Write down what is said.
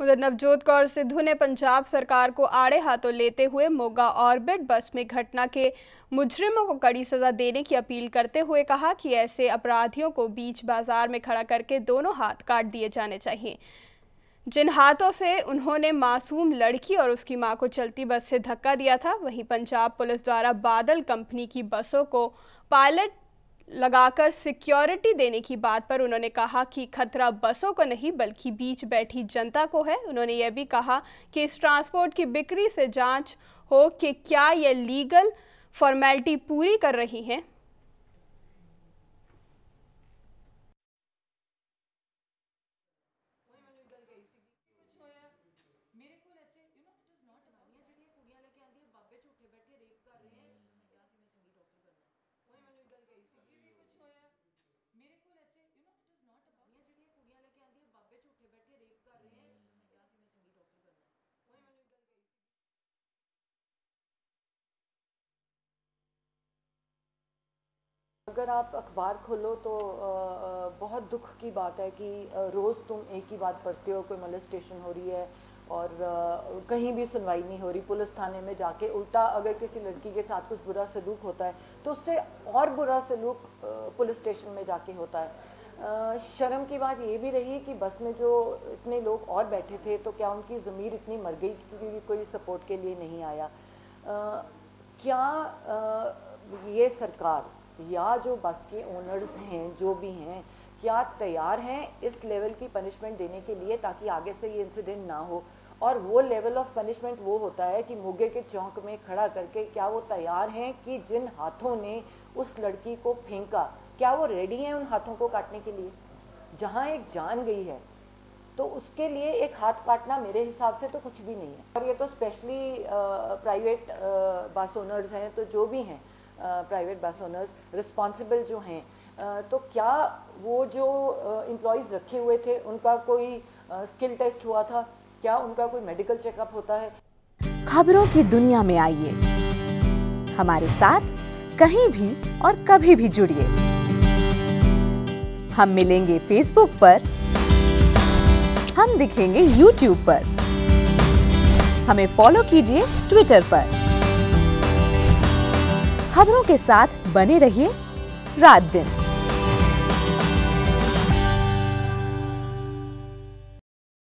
उधर नवजोत कौर सिद्धू ने पंजाब सरकार को आड़े हाथों लेते हुए मोगा ऑर्बिट बस में घटना के मुजरिमों को कड़ी सजा देने की अपील करते हुए कहा कि ऐसे अपराधियों को बीच बाज़ार में खड़ा करके दोनों हाथ काट दिए जाने चाहिए। जिन हाथों से उन्होंने मासूम लड़की और उसकी माँ को चलती बस से धक्का दिया था, वहीं पंजाब पुलिस द्वारा बादल कंपनी की बसों को पायलट लगाकर सिक्योरिटी देने की बात पर उन्होंने कहा कि खतरा बसों को नहीं, बल्कि बीच बैठी जनता को है। उन्होंने यह भी कहा कि इस ट्रांसपोर्ट की बिक्री से जाँच हो कि क्या यह लीगल फॉर्मेलिटी पूरी कर रही हैं। अगर आप अखबार खोलो तो बहुत दुख की बात है कि रोज़ तुम एक ही बात पढ़ते हो, कोई मोलेस्टेशन हो रही है और कहीं भी सुनवाई नहीं हो रही। पुलिस थाने में जाके उल्टा अगर किसी लड़की के साथ कुछ बुरा सलूक होता है तो उससे और बुरा सलूक पुलिस स्टेशन में जाके होता है। शर्म की बात ये भी रही कि बस में जो इतने लोग और बैठे थे तो क्या उनकी ज़मीर इतनी मर गई कि कोई सपोर्ट के लिए नहीं आया? क्या ये सरकार या जो बस के ओनर्स हैं, जो भी हैं, क्या तैयार हैं इस लेवल की पनिशमेंट देने के लिए ताकि आगे से ये इंसिडेंट ना हो? और वो लेवल ऑफ़ पनिशमेंट वो होता है कि मोगे के चौंक में खड़ा करके क्या वो तैयार हैं कि जिन हाथों ने उस लड़की को फेंका, क्या वो रेडी हैं उन हाथों को काटने के लिए? जहाँ एक जान गई है तो उसके लिए एक हाथ काटना मेरे हिसाब से तो कुछ भी नहीं है। और ये तो स्पेशली प्राइवेट बस ओनर्स हैं तो जो भी हैं प्राइवेट बस ओनर्स रिस्पॉन्सिबल जो हैं तो क्या वो जो एम्प्लॉयज़ रखे हुए थे, उनका कोई स्किल टेस्ट हुआ था? क्या उनका कोई मेडिकल चेकअप होता है? खबरों की दुनिया में आइए। हमारे साथ कहीं भी और कभी भी जुड़िए। हम मिलेंगे फेसबुक पर। हम दिखेंगे यूट्यूब पर। हमें फॉलो कीजिए ट्विटर पर। खबरों के साथ बने रहिए रात दिन।